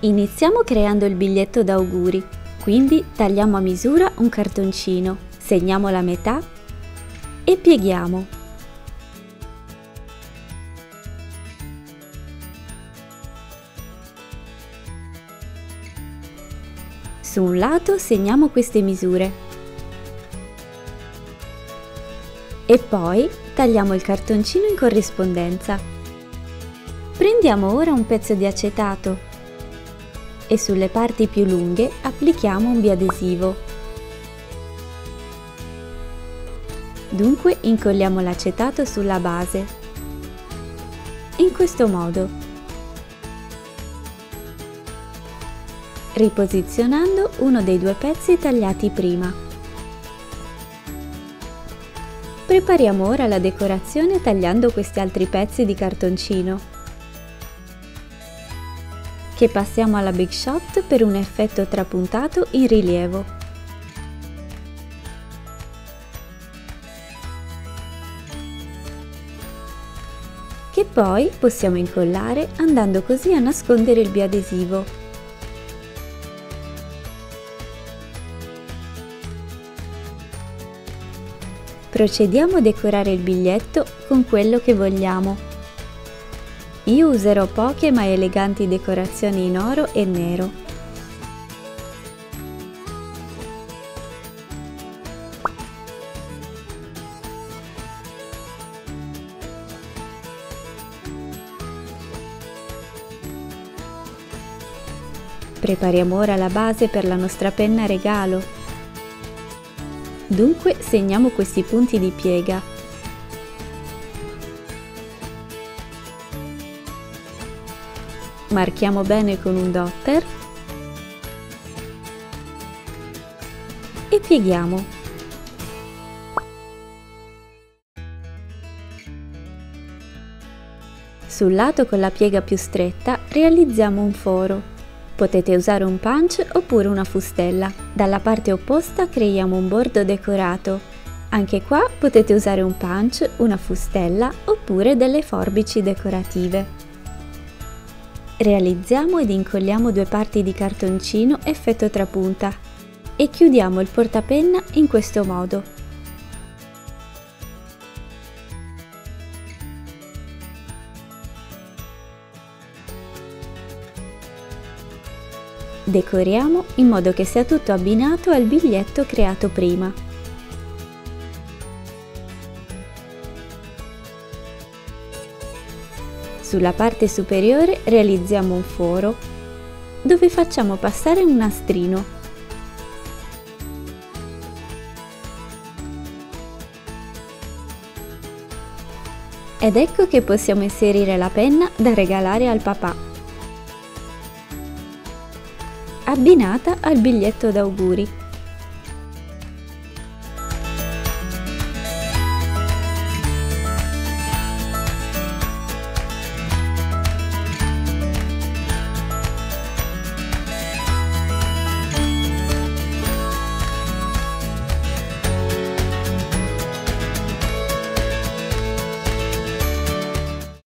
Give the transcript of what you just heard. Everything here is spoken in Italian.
Iniziamo creando il biglietto d'auguri, quindi tagliamo a misura un cartoncino, segniamo la metà e pieghiamo. Su un lato segniamo queste misure e poi tagliamo il cartoncino in corrispondenza. Prendiamo ora un pezzo di acetato e sulle parti più lunghe applichiamo un biadesivo. Dunque incolliamo l'acetato sulla base. In questo modo. Riposizionando uno dei due pezzi tagliati prima. Prepariamo ora la decorazione tagliando questi altri pezzi di cartoncino che passiamo alla Big Shot per un effetto trapuntato in rilievo. Che poi possiamo incollare andando così a nascondere il biadesivo. Procediamo a decorare il biglietto con quello che vogliamo. Io userò poche ma eleganti decorazioni in oro e nero. Prepariamo ora la base per la nostra penna regalo. Dunque segniamo questi punti di piega marchiamo bene con un dotter e pieghiamo. Sul lato con la piega più stretta realizziamo un foro. Potete usare un punch oppure una fustella. Dalla parte opposta creiamo un bordo decorato. Anche qua potete usare un punch, una fustella oppure delle forbici decorative. Realizziamo ed incolliamo due parti di cartoncino effetto trapunta e chiudiamo il portapenna in questo modo. Decoriamo in modo che sia tutto abbinato al biglietto creato prima. Sulla parte superiore realizziamo un foro dove facciamo passare un nastrino. Ed ecco che possiamo inserire la penna da regalare al papà, abbinata al biglietto d'auguri.